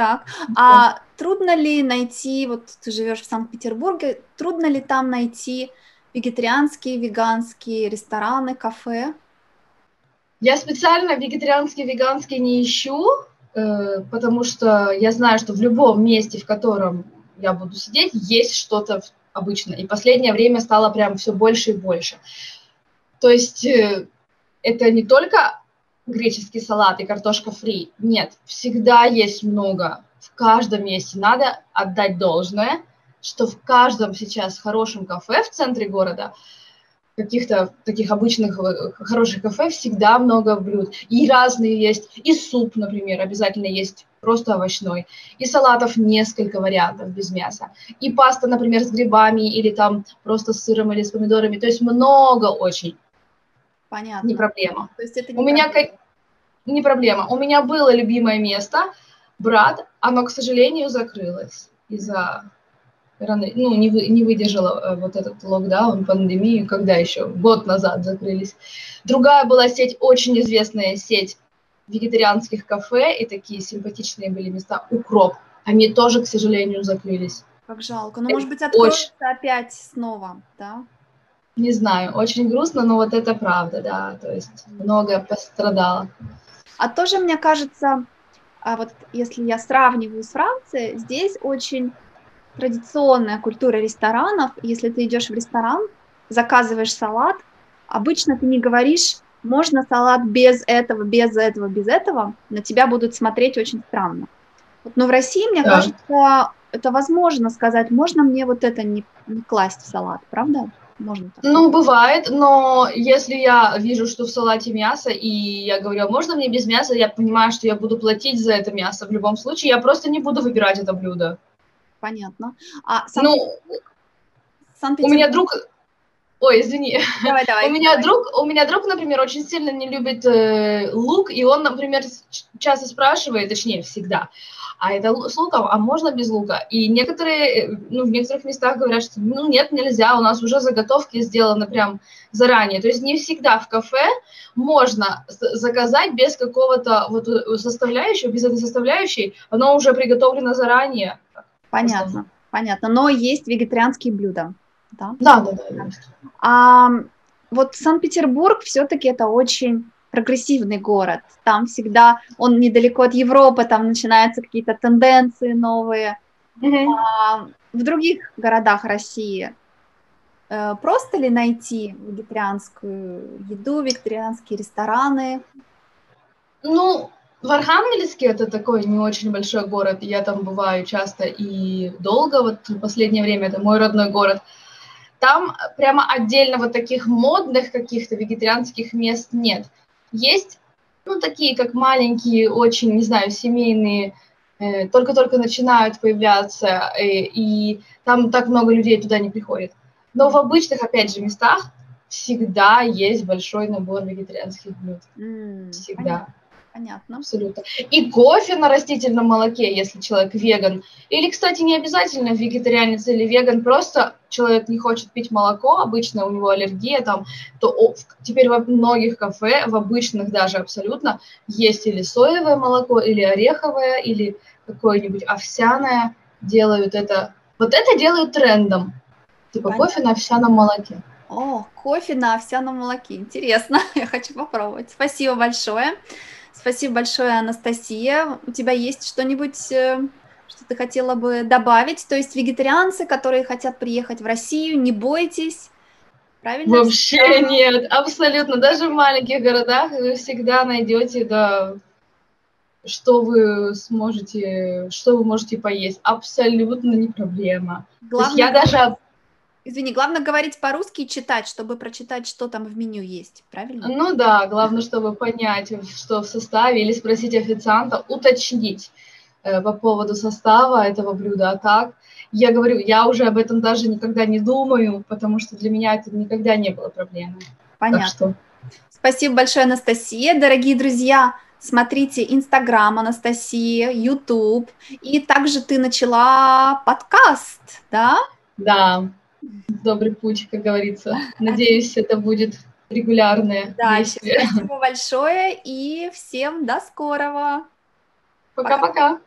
Так, а трудно ли найти, вот ты живешь в Санкт-Петербурге, трудно ли там найти вегетарианские, веганские рестораны, кафе? Я специально вегетарианские, веганские не ищу, э, потому что я знаю, что в любом месте, в котором я буду сидеть, есть что-то обычно. И последнее время стало прям все больше и больше. То есть э, это не только греческий салат и картошка фри. Нет, всегда есть много. В каждом месте надо отдать должное, что в каждом сейчас хорошем кафе в центре города – каких-то таких обычных э, хороших кафе всегда много блюд. И разные есть. И суп, например, обязательно есть просто овощной. И салатов несколько вариантов без мяса. И паста, например, с грибами или там просто с сыром или с помидорами. То есть много очень. Понятно. Не проблема. То есть это не У проблема. меня. Не проблема. У меня было любимое место, брат, оно, к сожалению, закрылось из-за ну, не, вы, не выдержала э, вот этот локдаун, пандемию, когда еще, год назад закрылись. Другая была сеть, очень известная сеть вегетарианских кафе, и такие симпатичные были места, Укроп. Они тоже, к сожалению, закрылись. Как жалко. Ну, Это может быть, откроется очень- опять снова, да? Не знаю, очень грустно, но вот это правда, да, то есть многое пострадало. А тоже, мне кажется, а вот если я сравниваю с Францией, здесь очень традиционная культура ресторанов. Если ты идешь в ресторан, заказываешь салат, обычно ты не говоришь, можно салат без этого, без этого, без этого, на тебя будут смотреть очень странно. Вот, но в России, мне Да. кажется, это возможно сказать, можно мне вот это не, не класть в салат, правда? Можно так. Ну, бывает, но если я вижу, что в салате мясо, и я говорю, а можно мне без мяса, я понимаю, что я буду платить за это мясо в любом случае, я просто не буду выбирать это блюдо. Понятно. А Сан- Ну, у Санкт-Петербург- меня друг... Ой, извини. Давай, давай. У меня друг, у меня друг, например, очень сильно не любит э, лук, и он, например, часто спрашивает, точнее, всегда, а это с луком, а можно без лука? И некоторые, э, ну, в некоторых местах говорят, что, ну, нет, нельзя, у нас уже заготовки сделаны прям заранее. То есть не всегда в кафе можно заказать без какого-то вот э, составляющего, без этой составляющей, оно уже приготовлено заранее. Понятно, понятно. Но есть вегетарианские блюда, да? Да, да, да. есть. А вот Санкт-Петербург все-таки это очень прогрессивный город. Там всегда, он недалеко от Европы, там начинаются какие-то тенденции новые. Мгм. А в других городах России э, просто ли найти вегетарианскую еду, вегетарианские рестораны? Ну, в Архангельске это такой не очень большой город, я там бываю часто и долго, вот в последнее время это мой родной город. Там прямо отдельно вот таких модных каких-то вегетарианских мест нет. Есть, ну, такие как маленькие, очень, не знаю, семейные, э, только-только начинают появляться, э, и там так много людей туда не приходит. Но в обычных, опять же, местах всегда есть большой набор вегетарианских блюд. Всегда. Понятно. Понятно. Абсолютно. И кофе на растительном молоке, если человек веган. Или, кстати, не обязательно вегетарианец или веган, просто человек не хочет пить молоко, обычно у него аллергия там, то теперь во многих кафе, в обычных даже абсолютно, есть или соевое молоко, или ореховое, или какое-нибудь овсяное. Делают это. Вот это делают трендом. Типа Понятно. кофе на овсяном молоке. О, кофе на овсяном молоке. Интересно. Я хочу попробовать. Спасибо большое. Спасибо большое, Анастасия. У тебя есть что-нибудь, э, что ты хотела бы добавить? То есть вегетарианцы, которые хотят приехать в Россию, не бойтесь. Правильно? Вообще нет, абсолютно. Даже в маленьких городах вы всегда найдете, да, что вы сможете, что вы можете поесть. Абсолютно не проблема. Главное, я даже, извини, главное говорить по-русски и читать, чтобы прочитать, что там в меню есть. Правильно? ну да, главное, чтобы понять, что в составе, или спросить официанта, уточнить э, по поводу состава этого блюда. А так, я говорю, я уже об этом даже никогда не думаю, потому что для меня это никогда не было проблемой. Понятно. Так что Спасибо большое, Анастасия. Дорогие друзья, смотрите Инстаграм Анастасии, Ютуб. И также ты начала подкаст, да? Да, добрый путь, как говорится. Надеюсь, это будет регулярное Да, действие. спасибо большое и всем до скорого. Пока-пока.